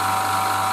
Ah!